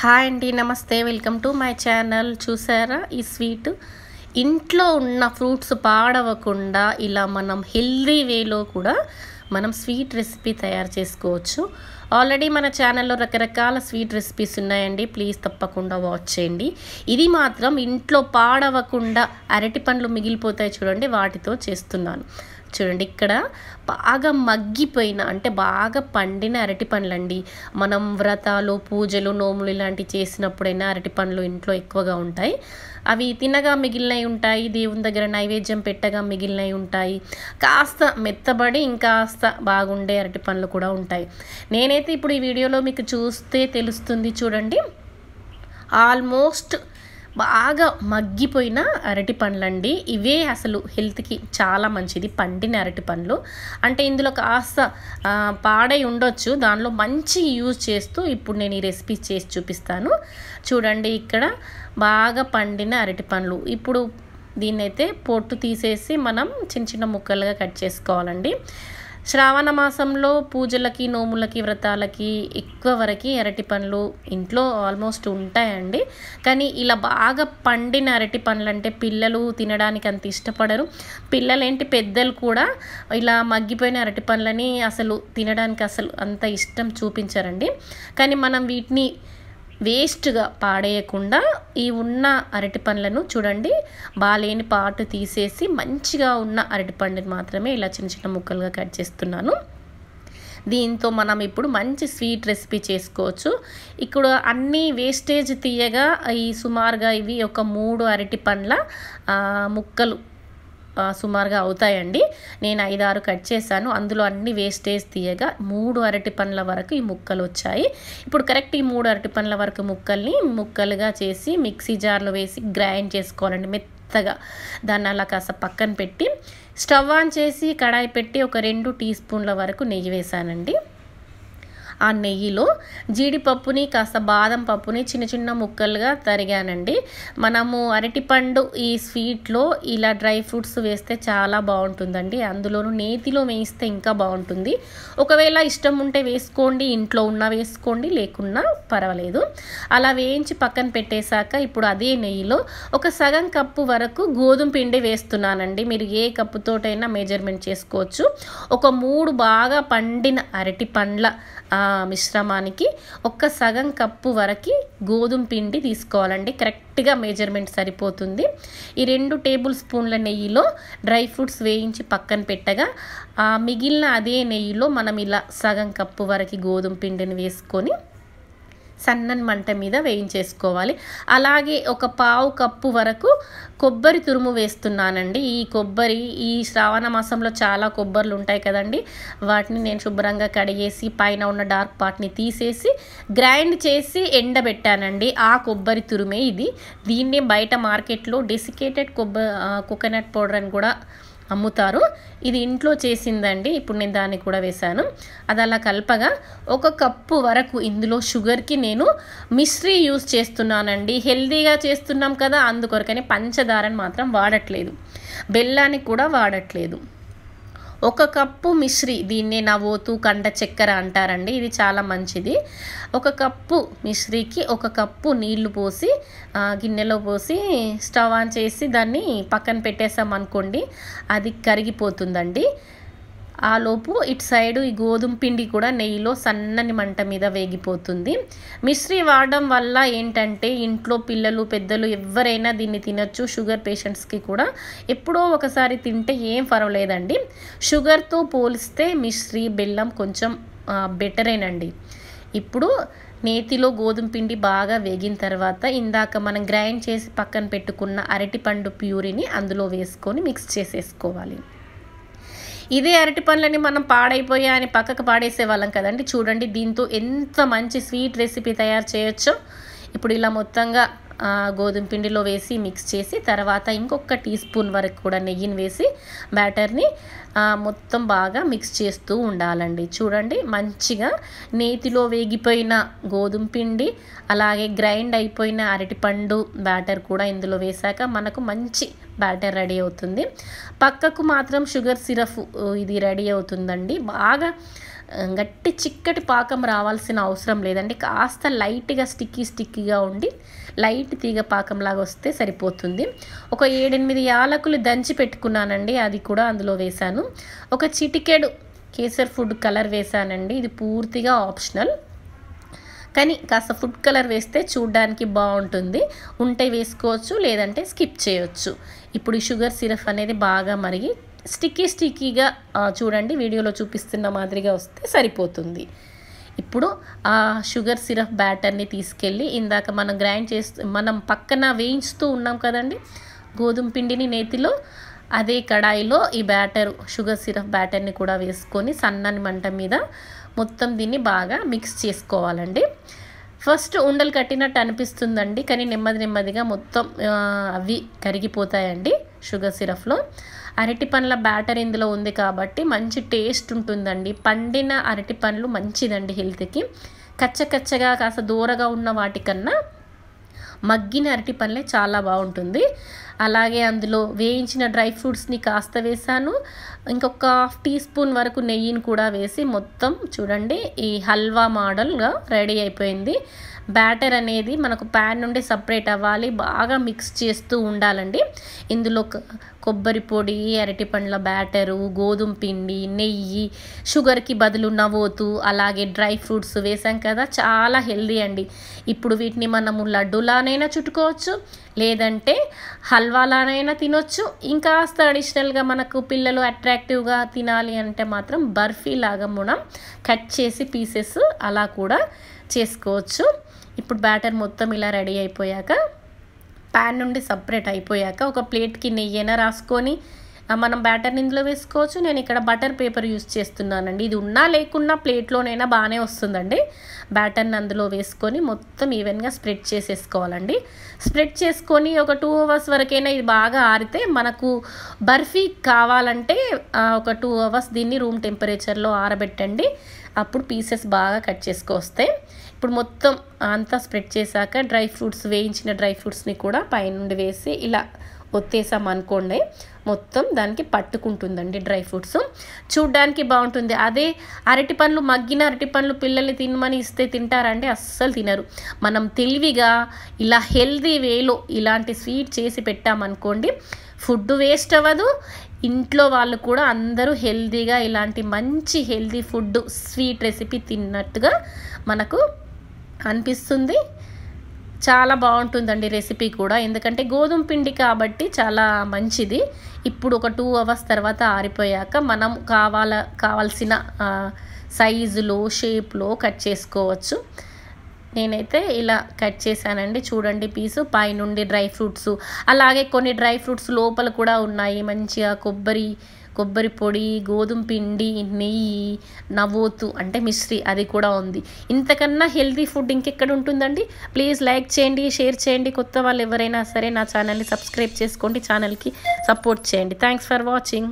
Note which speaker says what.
Speaker 1: Hi అండి నమస్తే welcome to my channel. చూసారా ఈ స్వీట్? ఇంట్లో ఉన్న ఫ్రూట్స్ పాడవకుండా ఇలా మనం హెల్దీ వేలో కూడా మనం స్వీట్ రెసిపీ తయారు చేసుకోవచ్చు. ఆల్రెడీ మన ఛానల్లో రకరకాల స్వీట్ రెసిపీస్ ఉన్నాయండి. ప్లీజ్ తప్పకుండా వాచ్ చేయండి. ఇది మాత్రం ఇంట్లో పాడవకుండా అరటి పండ్లు మిగిలిపోతాయి చూడండి వాటితో చేస్తున్నాను. చూడండి ఇక్కడ బాగా మగ్గిపోయిన అంటే బాగా పండిన అరటి పండ్లండి. మనం వ్రతాలు పూజలు నోములు ఇలాంటివి చేసినప్పుడైనా అరటి పండ్లు ఇంట్లో ఎక్కువగా ఉంటాయి. అవి తినగా మిగిలినవి ఉంటాయి దేవుని దగ్గర నైవేద్యం పెట్టగా మిగిలినవి ఉంటాయి. కాస్త మెత్తబడి ఇంకాస్త బాగుండే అరటి పండ్లు కూడా ఉంటాయి. నేనే నేనైతే ఇప్పుడు ఈ వీడియోలో మీకు చూస్తే తెలుస్తుంది చూడండి ఆల్మోస్ట్ బాగా మగ్గిపోయిన అరటి పండ్లండి. ఇవే అసలు హెల్త్కి చాలా మంచిది పండిన అరటి పండ్లు. అంటే ఇందులో కాస్త పాడై ఉండొచ్చు. దానిలో మంచి యూజ్ చేస్తూ ఇప్పుడు నేను ఈ రెసిపీ చేసి చూపిస్తాను. చూడండి ఇక్కడ బాగా పండిన అరటి పండ్లు. ఇప్పుడు దీన్నైతే పొట్టు తీసేసి మనం చిన్న చిన్న ముక్కలుగా కట్ చేసుకోవాలండి. శ్రావణ మాసంలో పూజలకి నోములకి వ్రతాలకి ఎక్కువ వరకు అరటి పండ్లు ఇంట్లో ఆల్మోస్ట్ ఉంటాయండి. కానీ ఇలా బాగా పండిన అరటి పండ్లు అంటే పిల్లలు తినడానికి అంత ఇష్టపడరు. పిల్లలేంటి పెద్దలు కూడా ఇలా మగ్గిపోయిన అరటి పండ్లని అసలు తినడానికి అసలు అంత ఇష్టం చూపించారండి. కానీ మనం వీటిని వేస్ట్గా పాడేయకుండా ఈ ఉన్న అరటి పండ్లను చూడండి. బాలేని పాటు తీసేసి మంచిగా ఉన్న అరటి పండుని మాత్రమే ఇలా చిన్న చిన్న ముక్కలుగా కట్ చేస్తున్నాను. దీంతో మనం ఇప్పుడు మంచి స్వీట్ రెసిపీ చేసుకోవచ్చు. ఇక్కడ అన్ని వేస్టేజ్ తీయగా ఈ సుమారుగా ఇవి ఒక మూడు అరటి పండ్ల ముక్కలు సుమారుగా అవుతాయండి. నేను ఐదారు కట్ చేశాను. అందులో అన్ని వేస్టేజ్ తీయగా మూడు అరటి పండ్ల వరకు ఈ ముక్కలు వచ్చాయి. ఇప్పుడు కరెక్ట్ ఈ మూడు అరటి పండ్ల వరకు ముక్కల్ని ముక్కలుగా చేసి మిక్సీ జార్లో వేసి గ్రైండ్ చేసుకోవాలండి. మెత్తగా దాన్ని అలా కాస్త పక్కన పెట్టి స్టవ్ ఆన్ చేసి కడాయి పెట్టి ఒక రెండు టీ స్పూన్ల వరకు నెయ్యి వేసానండి ఆ నెయ్యిలో జీడిపప్పుని కాస్త బాదం పప్పుని చిన్న చిన్న ముక్కలుగా తరిగానండి. మనము అరటిపండు ఈ స్వీట్లో ఇలా డ్రై ఫ్రూట్స్ వేస్తే చాలా బాగుంటుందండి. అందులోనూ నేతిలో వేయిస్తే ఇంకా బాగుంటుంది. ఒకవేళ ఇష్టం ఉంటే వేసుకోండి ఇంట్లో ఉన్న వేసుకోండి లేకున్నా పర్వాలేదు. అలా వేయించి పక్కన పెట్టేశాక ఇప్పుడు అదే నెయ్యిలో ఒక సగం కప్పు వరకు గోధుమ పిండి వేస్తున్నానండి. మీరు ఏ కప్పుతోటైనా మెజర్మెంట్ చేసుకోవచ్చు. ఒక మూడు బాగా పండిన అరటి పండ్ల ఆ, మిశ్రమానికి ఒక్క సగం కప్పు వరకు గోధుమ పిండి తీసుకోవాలండి. కరెక్ట్గా మెజర్మెంట్ సరిపోతుంది. ఈ రెండు టేబుల్ స్పూన్ల నెయ్యిలో డ్రై ఫ్రూట్స్ వేయించి పక్కన పెట్టగా ఆ మిగిలిన అదే నెయ్యిలో మనం ఇలా సగం కప్పు వరకు గోధుమ పిండిని వేసుకొని సన్నని మంట మీద వేయించేసుకోవాలి. అలాగే ఒక పావు కప్పు వరకు కొబ్బరి తురుము వేస్తున్నానండి. ఈ కొబ్బరి ఈ శ్రావణ మాసంలో చాలా కొబ్బరిలు ఉంటాయి కదండి. వాటిని నేను శుభ్రంగా కడిగేసి పైన ఉన్న డార్క్ పార్ట్ని తీసేసి గ్రైండ్ చేసి ఎండబెట్టానండి. ఆ కొబ్బరి తురుమే ఇది. దీన్ని బయట మార్కెట్లో డెసికేటెడ్ కొబ్బరి కోకోనట్ పౌడర్ అని కూడా అమ్ముతారు. ఇది ఇంట్లో చేసిందండి. ఇప్పుడు నేను దాన్ని కూడా వేశాను. అది అలా కలపగా ఒక కప్పు వరకు ఇందులో షుగర్కి నేను మిశ్రీ యూస్ చేస్తున్నానండి. హెల్దీగా చేస్తున్నాం కదా అందుకొరకని పంచదారని మాత్రం వాడట్లేదు. బెల్లాన్ని కూడా వాడట్లేదు. ఒక కప్పు మిశ్రి దీన్నే నవోతు కండ చక్కెర అంటారండి ఇది చాలా మంచిది. ఒక కప్పు మిశ్రీకి ఒక కప్పు నీళ్ళు పోసి గిన్నెలో పోసి స్టవ్ ఆన్ చేసి దాన్ని పక్కన పెట్టేసాం అనుకోండి అది కరిగిపోతుందండి. ఆలోపు ఇటు సైడు ఈ గోధుమ పిండి కూడా నెయ్యిలో సన్నని మంట మీద వేగిపోతుంది. మిశ్రీ వాడడం వల్ల ఏంటంటే ఇంట్లో పిల్లలు పెద్దలు ఎవరైనా దీన్ని తినొచ్చు. షుగర్ పేషెంట్స్కి కూడా ఎప్పుడో ఒకసారి తింటే ఏం పర్వాలేదండి. షుగర్తో పోలిస్తే మిశ్రీ బెల్లం కొంచెం బెటరేనండి. ఇప్పుడు నేతిలో గోధుమ పిండి బాగా వేగిన తర్వాత ఇందాక మనం గ్రైండ్ చేసి పక్కన పెట్టుకున్న అరటిపండు ప్యూరిని అందులో వేసుకొని మిక్స్ చేసేసుకోవాలి. ఇదే అరటి పండ్లని మనం పాడైపోయా అని పక్కకు పాడేసే వాళ్ళం కదండి. చూడండి దీంతో ఎంత మంచి స్వీట్ రెసిపీ తయారు చేయొచ్చో. ఇప్పుడు ఇలా మొత్తంగా గోధుమ పిండిలో వేసి మిక్స్ చేసి తర్వాత ఇంకొక టీ స్పూన్ వరకు కూడా నెయ్యిని వేసి బ్యాటర్ని మొత్తం బాగా మిక్స్ చేస్తూ ఉండాలండి. చూడండి మంచిగా నేతిలో వేగిపోయిన గోధుమ పిండి అలాగే గ్రైండ్ అయిపోయిన అరటిపండు బ్యాటర్ కూడా ఇందులో వేశాక మనకు మంచి బ్యాటర్ రెడీ అవుతుంది. పక్కకు మాత్రం షుగర్ సిరప్ ఇది రెడీ అవుతుందండి. బాగా గట్టి చిక్కటి పాకం రావాల్సిన అవసరం లేదండి. కాస్త లైట్గా స్టిక్కీ స్టిక్కీగా ఉండి లైట్ తీగ పాకంలాగా వస్తే సరిపోతుంది. ఒక ఏడెనిమిది యాలకులు దంచి పెట్టుకున్నానండి అది కూడా అందులో వేశాను. ఒక చిటికెడు కేసర్ ఫుడ్ కలర్ వేశానండి ఇది పూర్తిగా ఆప్షనల్. కానీ కాస్త ఫుడ్ కలర్ వేస్తే చూడ్డానికి బాగుంటుంది. ఉంటే వేసుకోవచ్చు లేదంటే స్కిప్ చేయొచ్చు. ఇప్పుడు ఈ షుగర్ సిరప్ అనేది బాగా మరిగి స్టిక్కీ స్టిక్కీగా చూడండి వీడియోలో చూపిస్తున్న మాదిరిగా వస్తే సరిపోతుంది. ఇప్పుడు ఆ షుగర్ సిరప్ బ్యాటర్ని తీసుకెళ్ళి ఇందాక మనం గ్రైండ్ చేస్తూ మనం పక్కన వేయించుతూ ఉన్నాం కదండి గోధుమ పిండిని నేతిలో అదే కడాయిలో ఈ బ్యాటర్ షుగర్ సిరప్ బ్యాటర్ని కూడా వేసుకొని సన్నని మంట మీద మొత్తం దీన్ని బాగా మిక్స్ చేసుకోవాలండి. ఫస్ట్ ఉండలు కట్టినట్టు అనిపిస్తుందండి కానీ నెమ్మది నెమ్మదిగా మొత్తం అవి కరిగిపోతాయండి షుగర్ సిరప్లో. అరటి పండ్ల బ్యాటర్ ఇందులో ఉంది కాబట్టి మంచి టేస్ట్ ఉంటుందండి. పండిన అరటి పండ్లు మంచిదండి హెల్త్కి. కచ్చకచ్చగా కాస్త దూరగా ఉన్న వాటికన్నా మగ్గిన అరటి పండ్లే చాలా బాగుంటుంది. అలాగే అందులో వేయించిన డ్రై ఫ్రూట్స్ని కాస్త వేసాను. ఇంకొక హాఫ్ టీ స్పూన్ వరకు నెయ్యిని కూడా వేసి మొత్తం చూడండి ఈ హల్వా మోడల్గా రెడీ అయిపోయింది. బ్యాటర్ అనేది మనకు ప్యాన్ నుండి సపరేట్ అవ్వాలి బాగా మిక్స్ చేస్తూ ఉండాలండి. ఇందులో కొబ్బరి పొడి అరటి పండ్ల బ్యాటరు గోధుమ పిండి నెయ్యి షుగర్కి బదులు నవ్వుతూ అలాగే డ్రై ఫ్రూట్స్ వేసాం కదా చాలా హెల్దీ అండి. ఇప్పుడు వీటిని మనము లడ్డూలానైనా చుట్టుకోవచ్చు లేదంటే హల్వాలానైనా తినొచ్చు. ఇంకా అడిషనల్గా మనకు పిల్లలు అట్రాక్టివ్గా తినాలి అంటే మాత్రం బర్ఫీ లాగా మనం కట్ చేసి పీసెస్ అలా కూడా చేసుకోవచ్చు. ఇప్పుడు బ్యాటర్ మొత్తం ఇలా రెడీ అయిపోయాక ప్యాన్ నుండి సపరేట్ అయిపోయాక ఒక ప్లేట్కి నెయ్యిన రాసుకొని మనం బ్యాటర్ని ఇందులో వేసుకోవచ్చు. నేను ఇక్కడ బటర్ పేపర్ యూస్ చేస్తున్నానండి. ఇది ఉన్నా లేకున్నా ప్లేట్లోనైనా బాగానే వస్తుందండి. బ్యాటర్ని అందులో వేసుకొని మొత్తం ఈవెన్గా స్ప్రెడ్ చేసేసుకోవాలండి. స్ప్రెడ్ చేసుకొని ఒక టూ అవర్స్ వరకైనా ఇది బాగా ఆరితే మనకు బర్ఫీ కావాలంటే ఒక టూ అవర్స్ దీన్ని రూమ్ టెంపరేచర్లో ఆరబెట్టండి. అప్పుడు పీసెస్ బాగా కట్ చేసుకొస్తాయి ఇప్పుడు మొత్తం అంతా స్ప్రెడ్ చేశాక డ్రై ఫ్రూట్స్ వేయించిన డ్రై ఫ్రూట్స్ని కూడా పైనుండి వేసి ఇలా ఒత్తేసాం అనుకోండి మొత్తం దానికి పట్టుకుంటుందండి డ్రై ఫ్రూట్స్. చూడ్డానికి బాగుంటుంది. అదే అరటి పండ్లు మగ్గిన అరటి పండ్లు పిల్లల్ని తినమని ఇస్తే తింటారండి అస్సలు తినరు. మనం తెలివిగా ఇలా హెల్దీ వేలో ఇలాంటి స్వీట్ చేసి పెట్టామనుకోండి ఫుడ్ వేస్ట్ అవ్వదు. ఇంట్లో వాళ్ళు కూడా అందరూ హెల్దీగా ఇలాంటి మంచి హెల్దీ ఫుడ్ స్వీట్ రెసిపీ తిన్నట్టుగా మనకు అనిపిస్తుంది. చాలా బాగుంటుందండి రెసిపీ కూడా. ఎందుకంటే గోధుమ పిండి కాబట్టి చాలా మంచిది. ఇప్పుడు ఒక టూ అవర్స్ తర్వాత ఆరిపోయాక మనం కావాల కావాల్సిన సైజులో షేప్లో కట్ చేసుకోవచ్చు. నేనైతే ఇలా కట్ చేశానండి. చూడండి పీసు. పైనుండి డ్రై ఫ్రూట్స్. అలాగే కొన్ని డ్రై ఫ్రూట్స్ లోపల కూడా ఉన్నాయి. మంచిగా కొబ్బరి కొబ్బరి పొడి గోధుమ పిండి నెయ్యి నవోతు అంటే మిశ్రీ అది కూడా ఉంది. ఇంతకన్నా హెల్తీ ఫుడ్ ఇంకెక్కడ ఉంటుందండి? ప్లీజ్ లైక్ చేయండి షేర్ చేయండి. కొత్త వాళ్ళు ఎవరైనా సరే నా ఛానల్ని సబ్స్క్రైబ్ చేసుకోండి ఛానల్కి సపోర్ట్ చేయండి. Thanks for watching.